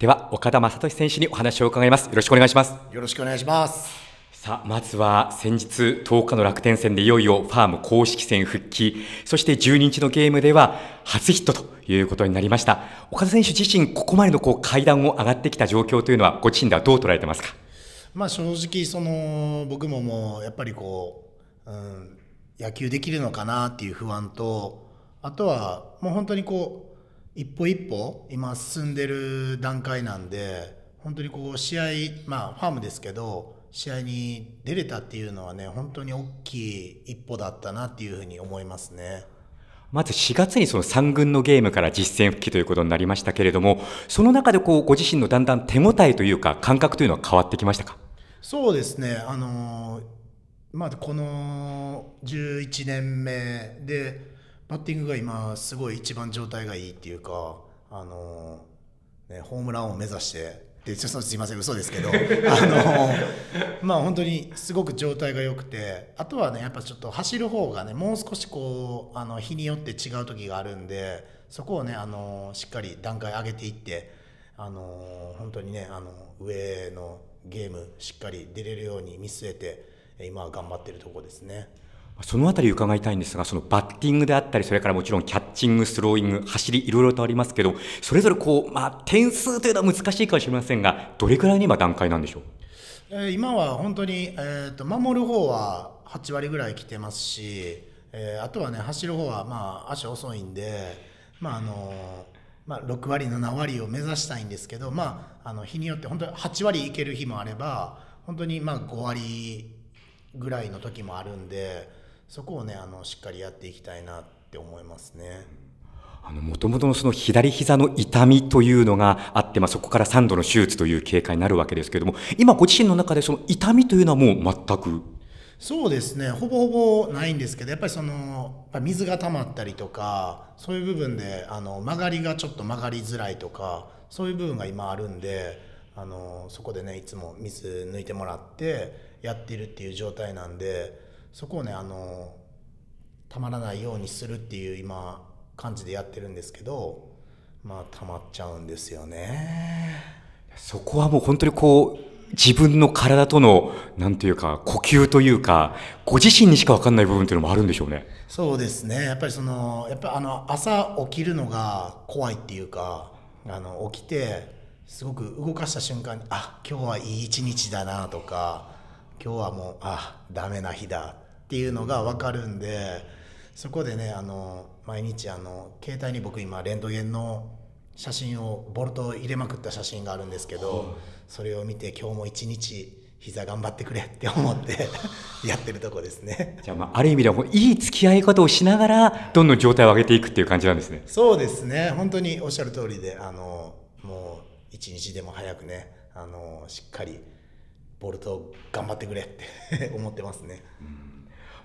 では、岡田正俊選手にお話を伺います。よろしくお願いします。よろしくお願いします。さあ、まずは先日10日の楽天戦でいよいよファーム公式戦復帰、そして12日のゲームでは初ヒットということになりました。岡田選手自身、ここまでのこう階段を上がってきた状況というのは、ご自身ではどう捉えてますか？まあ正直その僕ももうやっぱりこう、うん、野球できるのかなっていう不安とあとはもう本当にこう一歩一歩今進んでる段階なんで本当にこう試合まあファームですけど試合に出れたっていうのはね本当に大きい一歩だったなっていうふうに思いますね。まず4月にその3軍のゲームから実戦復帰ということになりましたけれども、その中でこうご自身のだんだん手応えというか感覚というのは変わってきましたか？そうですね、あのまあ、この11年目でバッティングが今すごい一番状態がいいっていうか、あのね、ホームランを目指してでちょっとすいません嘘ですけど、あのまあ本当にすごく状態が良くてあとはねやっぱちょっと走る方がねもう少しこうあの日によって違う時があるんでそこをねあのしっかり段階上げていってあの本当にねあの上のゲームしっかり出れるように見据えて今は頑張ってるところですね。そのあたり伺いたいんですが、そのバッティングであったり、それからもちろんキャッチング、スローイング、走り、いろいろとありますけど、それぞれこう、まあ、点数というのは難しいかもしれませんが、どれくらいの今段階なんでしょう？今は本当に、えー、と守る方は8割ぐらい来てますし、えーあとはね走る方はまあ足遅いんで、まああのまあ、6割7割を目指したいんですけど、まあ、あの日によって本当に8割いける日もあれば本当にまあ5割ぐらいの時もあるんでそこをねあのしっかりやっていきたいなって思いますね。あの、もともとのその左膝の痛みというのがあって、まあ、そこから3度の手術という経過になるわけですけれども、今ご自身の中でその痛みというのはもう全く？そうですねほぼほぼないんですけどやっぱりその水が溜まったりとかそういう部分であの曲がりがちょっと曲がりづらいとかそういう部分が今あるんであのそこでねいつも水抜いてもらってやってるっていう状態なんでそこをねあのたまらないようにするっていう今感じでやってるんですけどまあ溜まっちゃうんですよね。そこはもう本当にこう、自分の体との、なんていうか、呼吸というか、ご自身にしか分かんない部分というのもあるんでしょうね。そうですねやっぱりそのやっぱあの朝起きるのが怖いっていうかあの起きてすごく動かした瞬間にあ今日はいい一日だなとか今日はもうあダメな日だっていうのが分かるんでそこでねあの毎日あの携帯に僕今レントゲンの写真をボルト入れまくった写真があるんですけどそれを見て今日も一日膝頑張ってくれって思って やってるとこですね。じゃあ、まあ、ある意味ではいい付き合い方をしながら、どんどん状態を上げていくっていう感じなんですね。そうですね本当におっしゃる通りであのもう一日でも早くねあのしっかりボルト頑張ってくれって 思ってますね。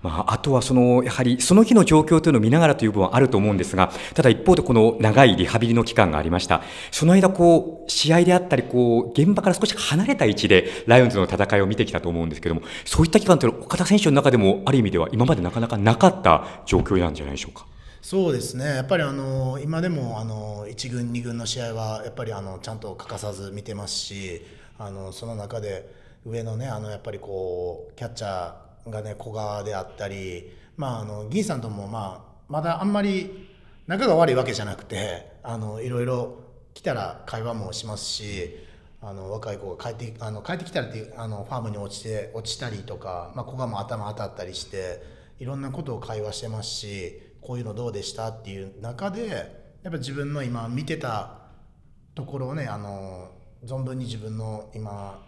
まあ、あとはその、やはりその日の状況というのを見ながらという部分はあると思うんですが、ただ一方でこの長いリハビリの期間がありました。その間、こう、試合であったり、こう、現場から少し離れた位置でライオンズの戦いを見てきたと思うんですけども、そういった期間というのは岡田選手の中でも、ある意味では今までなかなかなかった状況なんじゃないでしょうか。そうですねやっぱりあの今でもあの1軍2軍の試合はやっぱりあのちゃんと欠かさず見てますしあのその中で上のねあのやっぱりこうキャッチャーがね古賀であったりまああの銀さんともまあまだあんまり仲が悪いわけじゃなくてあのいろいろ来たら会話もしますしあの若い子が帰ってあの帰ってきたらっていうあのファームに落ちて落ちたりとか、まあ、古賀も頭当たったりしていろんなことを会話してますしこういうのどうでしたっていう中でやっぱ自分の今見てたところをねあの存分に自分の今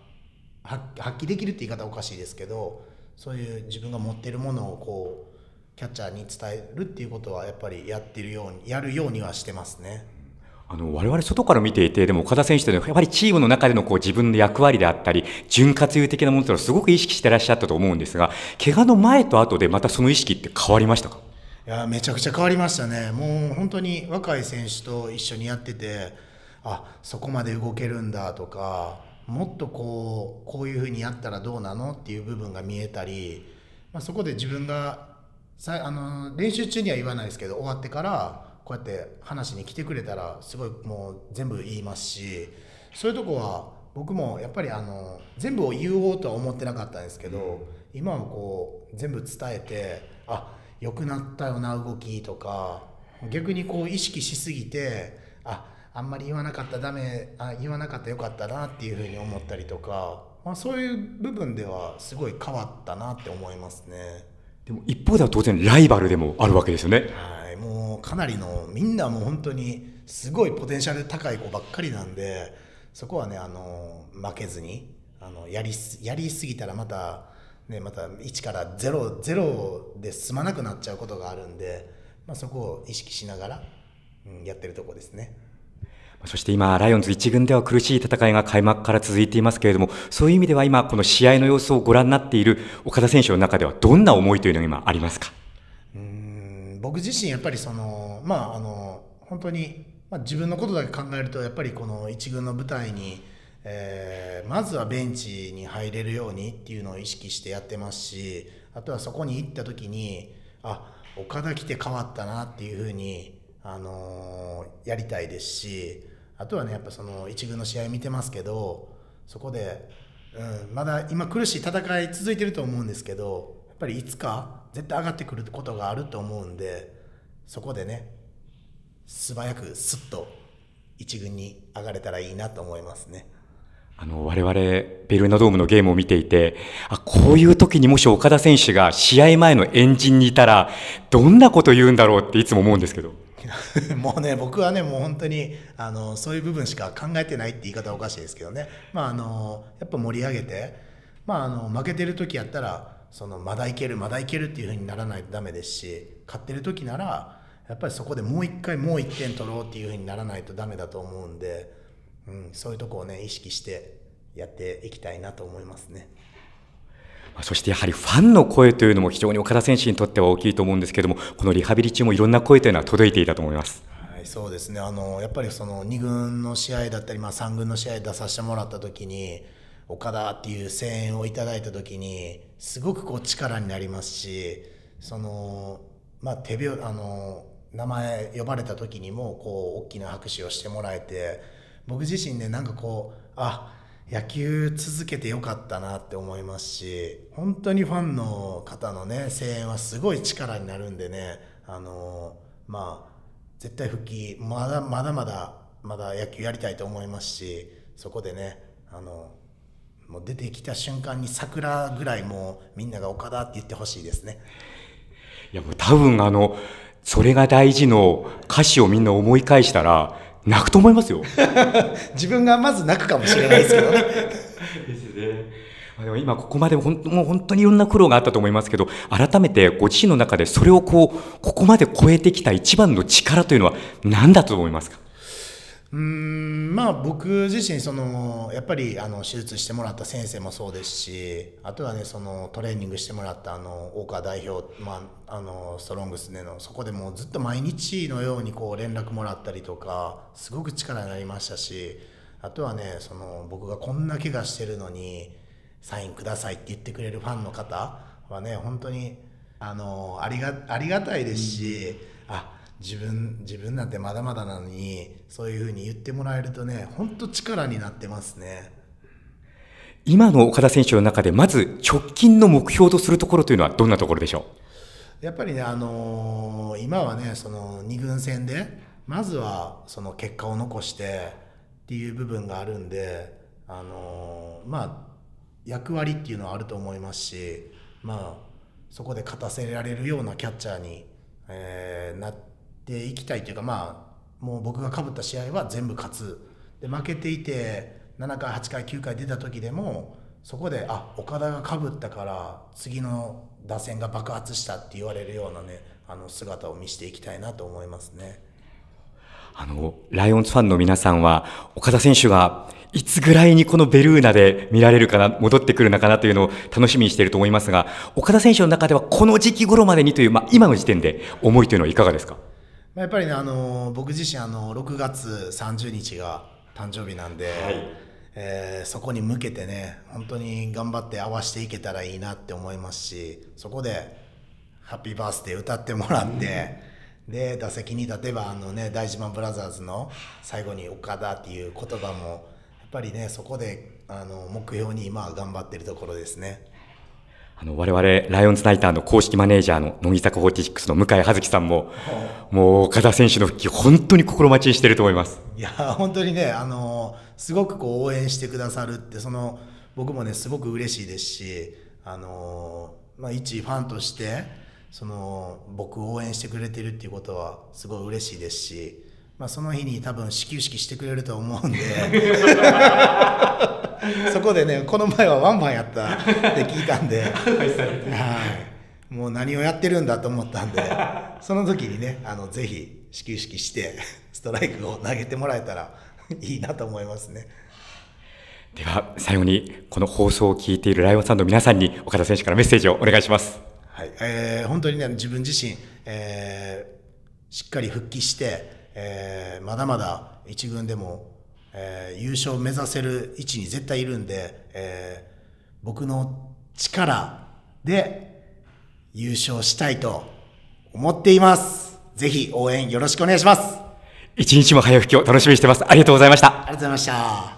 発発揮できるって言い方はおかしいですけどそういう自分が持ってるものをこうキャッチャーに伝えるっていうことはやっぱりやってるようにやるようにはしてますね。あの、我々外から見ていて、でも岡田選手というのは、やっぱりチームの中でのこう自分の役割であったり、潤滑油的なものというのをすごく意識してらっしゃったと思うんですが、怪我の前と後でまたその意識って変わりましたか？いやめちゃくちゃ変わりましたね、もう本当に若い選手と一緒にやってて、あそこまで動けるんだとか、もっとこうこういうふうにやったらどうなのっていう部分が見えたり、まあ、そこで自分がさあの練習中には言わないですけど、終わってから、こうやって話に来てくれたら、すごいもう全部言いますし、そういうとこは僕もやっぱりあの全部を言おうとは思ってなかったんですけど、今はこう全部伝えてあ良くなったよな動きとか逆にこう意識しすぎてああんまり言わなかったダメあ言わなかったよかったなっていうふうに思ったりとか、まあ、そういう部分ではすごい変わったなって思いますね。でも一方では当然ライバルでもあるわけですよね。はい、もうかなりのみんなもう本当にすごいポテンシャル高い子ばっかりなんでそこはねあの負けずにあのやりやりすぎたらまたねまた1から0ゼロで済まなくなっちゃうことがあるんで、まあ、そこを意識しながら、うん、やってるとこですね。そして今、ライオンズ一軍では苦しい戦いが開幕から続いていますけれども、そういう意味では今、この試合の様子をご覧になっている岡田選手の中では、どんな思いというのが今ありますか？うん僕自身、やっぱりその、まあ、あの本当に、まあ、自分のことだけ考えると、やっぱりこの一軍の舞台に、えー、まずはベンチに入れるようにっていうのを意識してやってますし、あとはそこに行った時に、あ岡田来て変わったなっていうふうに、あのー、やりたいですし、あとはねやっぱその一軍の試合見てますけどそこで、うん、まだ今苦しい戦い続いてると思うんですけどやっぱりいつか絶対上がってくることがあると思うんでそこでね素早くスッと一軍に上がれたらいいなと思いますね。あの、我々、ベルーナドームのゲームを見ていて、あ、こういう時にもし岡田選手が試合前のエンジンにいたら、どんなこと言うんだろうっていつも思うんですけど。もうね僕はねもう本当にあのそういう部分しか考えてないって言い方はおかしいですけどねまああのやっぱ盛り上げてまああの負けてる時やったらそのまだいけるまだいけるっていうふうにならないとダメですし勝ってる時ならやっぱりそこでもう一回もう一点取ろうっていうふうにならないとダメだと思うんで、うん、そういうとこをね意識してやっていきたいなと思いますね。そしてやはりファンの声というのも非常に岡田選手にとっては大きいと思うんですけれども、このリハビリ中もいろんな声というのは届いていたと思います。はい、そうですね。あのやっぱりその2軍の試合だったり、まあ3軍の試合出させてもらった時に、岡田っていう声援をいただいた時に、すごくこう力になりますし、そのまあ手拍あの名前呼ばれた時にもこう大きな拍手をしてもらえて、僕自身ねなんかこうあ野球続けてよかったなって思いますし本当にファンの方のね声援はすごい力になるんでねあのまあ絶対復帰まだまだまだまだ野球やりたいと思いますしそこでねあのもう出てきた瞬間に桜ぐらいもうみんなが岡田って言ってほしいですね。いやもう多分あのそれが大事の歌詞をみんな思い返したら泣くと思いますよ。自分がまず泣くかもしれないですけどね。ですね。でも今ここまでほんもう本当にいろんな苦労があったと思いますけど改めてご自身の中でそれをこうここまで超えてきた一番の力というのは何だと思いますか？うんまあ僕自身そのやっぱりあの手術してもらった先生もそうですしあとはねそのトレーニングしてもらったあの大川代表、まあ、あのストロングスでのそこでもずっと毎日のようにこう連絡もらったりとかすごく力になりましたしあとはねその僕がこんな怪我してるのにサインくださいって言ってくれるファンの方はね本当にあのありがありがたいですし、うん、あ自分自分なんてまだまだなのにそういうふうに言ってもらえるとね本当力になってますね。今の岡田選手の中でまず直近の目標とするところというのはどんなところでしょう？やっぱりね、あのー、今はねその2軍戦でまずはその結果を残してっていう部分があるんで、あのー、まあ役割っていうのはあると思いますし、まあ、そこで勝たせられるようなキャッチャーに、えー、なってでいきたいというかまあもう僕がかぶった試合は全部勝つで負けていて7回8回9回出た時でもそこであ岡田がかぶったから次の打線が爆発したって言われるようなねあの姿を見せていきたいなと思いますね。あの、ライオンズファンの皆さんは、岡田選手がいつぐらいにこのベルーナで見られるかな、戻ってくるのかなというのを楽しみにしていると思いますが、岡田選手の中ではこの時期頃までにという、まあ、今の時点で思いというのはいかがですか？やっぱりね、あの僕自身あの6月30日が誕生日なんで、はい、えー、そこに向けてね本当に頑張って合わせていけたらいいなって思いますしそこで「ハッピーバースデー」歌ってもらって、うん、で打席に立てばあの、ね、大島ブラザーズの最後に「岡田」っていう言葉もやっぱりねそこであの目標に今は頑張ってるところですね。あの、我々、ライオンズナイターの公式マネージャーの乃木坂46の向井葉月さんも、もう岡田選手の復帰、本当に心待ちにしてると思います。いや本当にねあのすごくこう応援してくださるってその僕もねすごく嬉しいですしあの、まあ、一ファンとしてその僕を応援してくれてるっていうことはすごい嬉しいですし、まあ、その日に多分始球式してくれると思うんで。そこでねこの前はワンバンやったって聞いたんで、はい、もう何をやってるんだと思ったんで。その時にねあのぜひ始球式してストライクを投げてもらえたらいいなと思いますね。では、最後に、この放送を聞いているライオンさんの皆さんに、岡田選手からメッセージをお願いします。はい。えー本当にね自分自身、えーしっかり復帰して、えーまだまだ一軍でも、えー優勝を目指せる位置に絶対いるんで、えー僕の力で優勝したいと思っていますぜひ応援よろしくお願いしますあり一日も早い復帰を楽しみにしてます。ありがとうございました。がとうございました